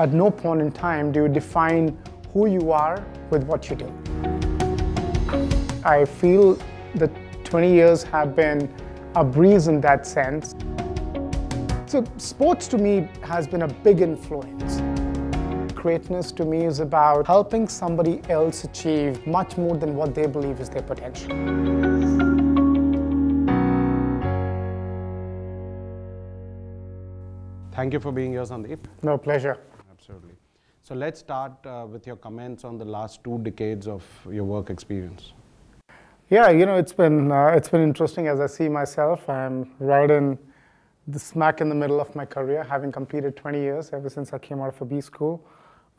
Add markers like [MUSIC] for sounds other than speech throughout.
At no point in time do you define who you are with what you do. I feel that 20 years have been a breeze in that sense. So sports to me has been a big influence. Greatness to me is about helping somebody else achieve much more than what they believe is their potential. Thank you for being here, Sandeep. No pleasure. So let's start uh, with your comments on the last two decades of your work experience. Yeah, you know, it's been uh, it's been interesting as I see myself. I'm right in the smack in the middle of my career, having completed 20 years ever since I came out of a B school,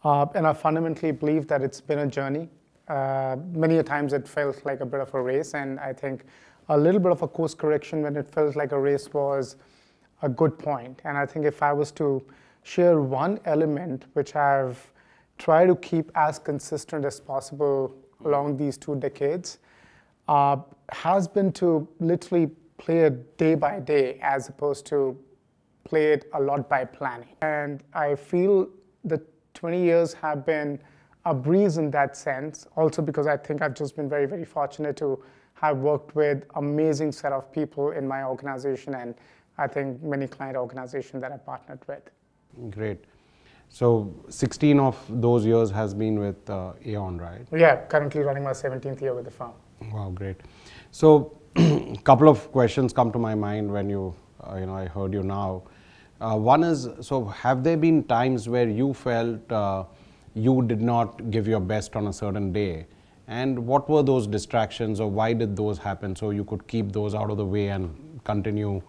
uh, and I fundamentally believe that it's been a journey. Uh, many a times it felt like a bit of a race, and I think a little bit of a course correction when it felt like a race was a good point. And I think if I was to share one element which I've tried to keep as consistent as possible along these two decades, uh, has been to literally play it day by day as opposed to play it a lot by planning. And I feel the 20 years have been a breeze in that sense, also because I think I've just been very, very fortunate to have worked with amazing set of people in my organization and I think many client organizations that I've partnered with. Great. So 16 of those years has been with uh, Aon, right? Yeah, currently running my 17th year with the firm. Wow, great. So a [CLEARS THROAT] couple of questions come to my mind when you, uh, you know, I heard you now. Uh, one is, so have there been times where you felt uh, you did not give your best on a certain day? And what were those distractions or why did those happen so you could keep those out of the way and continue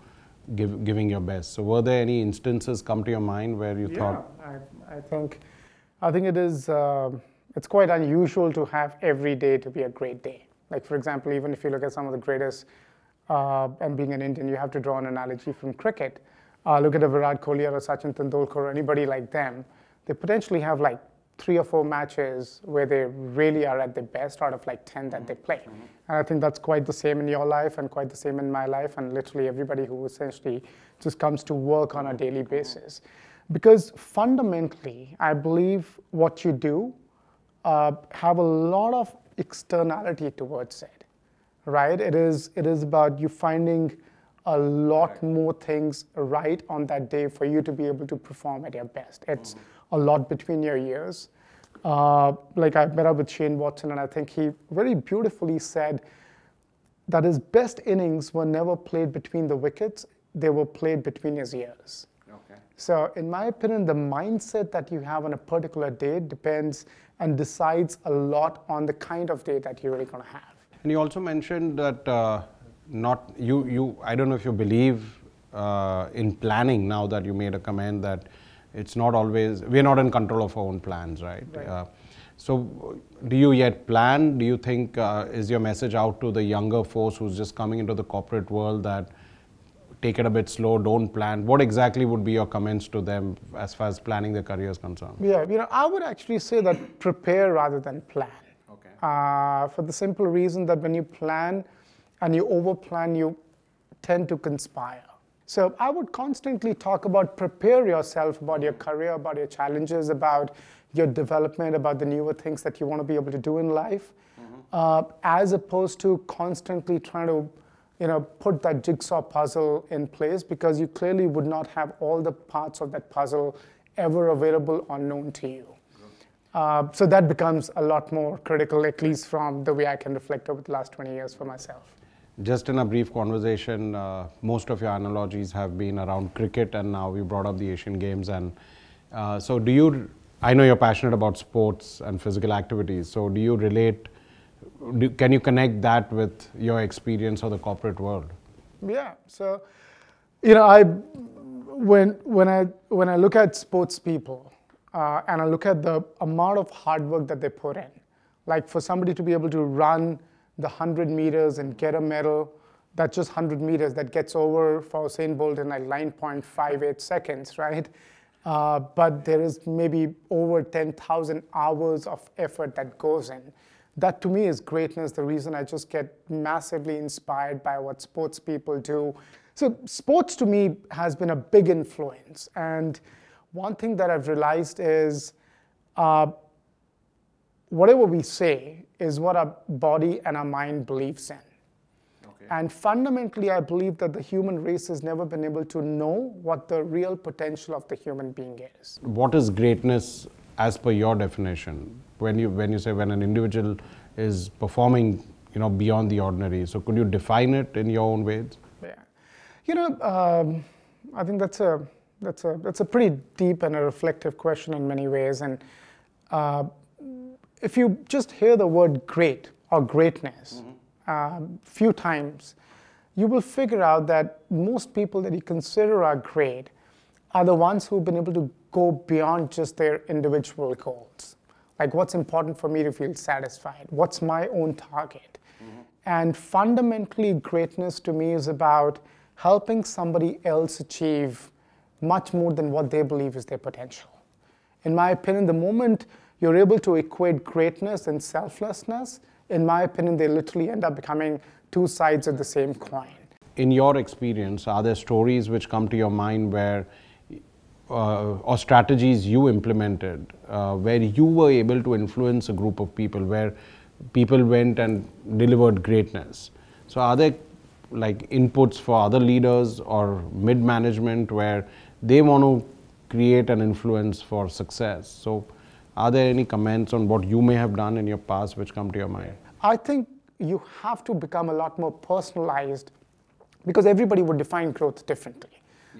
give, giving your best. So were there any instances come to your mind where you yeah, thought? I, I think, I think it is, uh, it's quite unusual to have every day to be a great day. Like for example, even if you look at some of the greatest, uh, and being an Indian, you have to draw an analogy from cricket. Uh, look at a Virat Kohli or a Sachin Tendulkar or anybody like them. They potentially have like three or four matches where they really are at their best out of like 10 that they play. Mm-hmm. And I think that's quite the same in your life and quite the same in my life and literally everybody who essentially just comes to work on a daily basis. Because fundamentally, I believe what you do uh, have a lot of externality towards it, right? It is, it is about you finding a lot more things right on that day for you to be able to perform at your best. It's mm-hmm a lot between your years. Uh, like I met up with Shane Watson, and I think he very beautifully said that his best innings were never played between the wickets, they were played between his ears. Okay. So, in my opinion, the mindset that you have on a particular day depends and decides a lot on the kind of day that you're really going to have. And you also mentioned that uh, not you, you, I don't know if you believe uh, in planning now that you made a comment that it's not always, we're not in control of our own plans, right? right. Uh, so do you yet plan? Do you think, uh, is your message out to the younger force who's just coming into the corporate world that take it a bit slow, don't plan? What exactly would be your comments to them as far as planning their career is concerned? Yeah, you know, I would actually say that prepare rather than plan. Okay. Uh, for the simple reason that when you plan and you over plan, you tend to conspire. So I would constantly talk about prepare yourself about your career, about your challenges, about your development, about the newer things that you want to be able to do in life, mm-hmm. uh, as opposed to constantly trying to you know, put that jigsaw puzzle in place because you clearly would not have all the parts of that puzzle ever available or known to you. Uh, so that becomes a lot more critical, at least from the way I can reflect over the last 20 years for myself. Just in a brief conversation, uh, most of your analogies have been around cricket, and now we brought up the Asian Games. And uh, so, do you? I know you're passionate about sports and physical activities. So, do you relate? Do, can you connect that with your experience of the corporate world? Yeah. So, you know, I when when I when I look at sports people uh, and I look at the amount of hard work that they put in, like for somebody to be able to run the 100 meters and get a medal. That's just 100 meters. That gets over for Usain Bolt in like 9.58 seconds, right? Uh, but there is maybe over 10,000 hours of effort that goes in. That to me is greatness, the reason I just get massively inspired by what sports people do. So sports to me has been a big influence. And one thing that I've realized is uh, whatever we say is what our body and our mind believes in. Okay. And fundamentally, I believe that the human race has never been able to know what the real potential of the human being is. What is greatness as per your definition? When you, when you say when an individual is performing you know, beyond the ordinary, so could you define it in your own ways? Yeah. You know, um, I think that's a, that's, a, that's a pretty deep and a reflective question in many ways. And uh, if you just hear the word great or greatness a mm-hmm. uh, few times, you will figure out that most people that you consider are great are the ones who've been able to go beyond just their individual goals. Like, what's important for me to feel satisfied? What's my own target? Mm-hmm. And fundamentally, greatness to me is about helping somebody else achieve much more than what they believe is their potential. In my opinion, the moment you're able to equate greatness and selflessness, in my opinion, they literally end up becoming two sides of the same coin. In your experience, are there stories which come to your mind where, uh, or strategies you implemented, uh, where you were able to influence a group of people, where people went and delivered greatness? So, are there like inputs for other leaders or mid management where they want to create an influence for success? So, are there any comments on what you may have done in your past which come to your mind? I think you have to become a lot more personalized because everybody would define growth differently.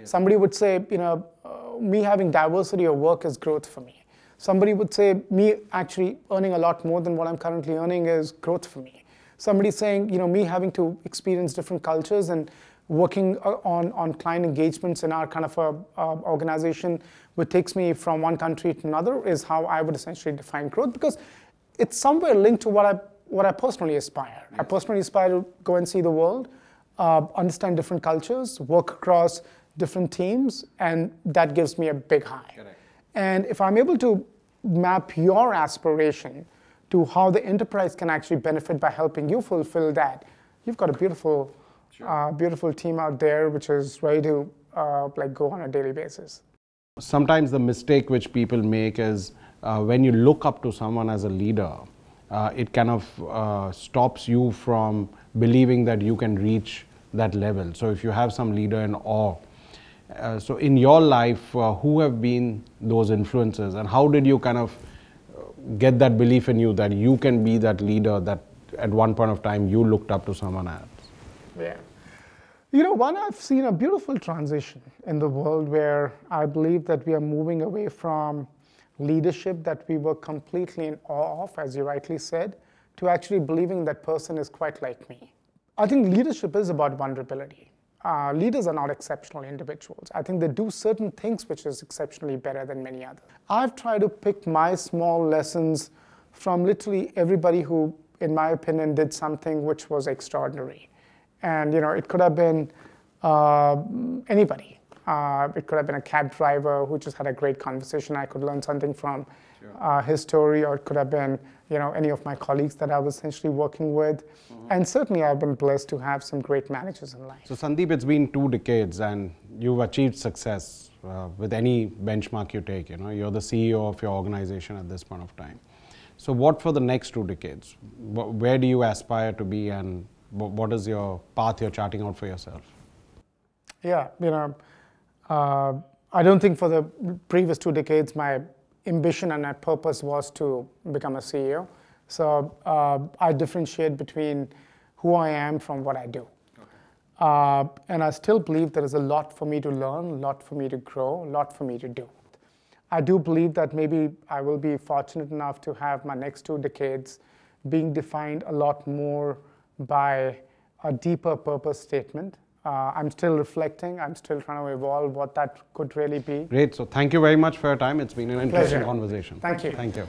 Somebody would say, you know, uh, me having diversity of work is growth for me. Somebody would say, me actually earning a lot more than what I'm currently earning is growth for me. Somebody saying, you know, me having to experience different cultures and working uh, on, on client engagements in our kind of a, uh, organization, which takes me from one country to another, is how I would essentially define growth because it's somewhere linked to what I, what I personally aspire. I personally aspire to go and see the world, uh, understand different cultures, work across different teams, and that gives me a big high. Correct. And if I'm able to map your aspiration to how the enterprise can actually benefit by helping you fulfill that, you've got a beautiful sure. uh, beautiful team out there which is ready to uh, like go on a daily basis. Sometimes the mistake which people make is uh, when you look up to someone as a leader, uh, it kind of uh, stops you from believing that you can reach that level. So if you have some leader in awe, uh, so in your life, who have been those influences, and how did you kind of get that belief in you that you can be that leader that at one point of time you looked up to someone else? Yeah. You know, one, I've seen a beautiful transition in the world where I believe that we are moving away from leadership that we were completely in awe of, as you rightly said, to actually believing that person is quite like me. I think leadership is about vulnerability. Uh, leaders are not exceptional individuals. I think they do certain things which is exceptionally better than many others. I've tried to pick my small lessons from literally everybody who, in my opinion, did something which was extraordinary. And you know, it could have been uh, anybody. Uh, it could have been a cab driver who just had a great conversation. I could learn something from sure. uh, his story, or it could have been you know any of my colleagues that I was essentially working with. Mm-hmm. And certainly, I've been blessed to have some great managers in life. So, Sandeep, it's been two decades, and you've achieved success uh, with any benchmark you take. You know, you're the CEO of your organization at this point of time. So, what for the next two decades? Where do you aspire to be, and what is your path you're charting out for yourself? Yeah, you know, uh, I don't think for the previous two decades my ambition and my purpose was to become a CEO. So uh, I differentiate between who I am from what I do. Okay. Uh, and I still believe there is a lot for me to learn, a lot for me to grow, a lot for me to do. I do believe that maybe I will be fortunate enough to have my next two decades being defined a lot more by a deeper purpose statement. Uh, I'm still reflecting. I'm still trying to evolve what that could really be. Great. So thank you very much for your time. It's been an interesting Pleasure. conversation. Thank you. Thank you.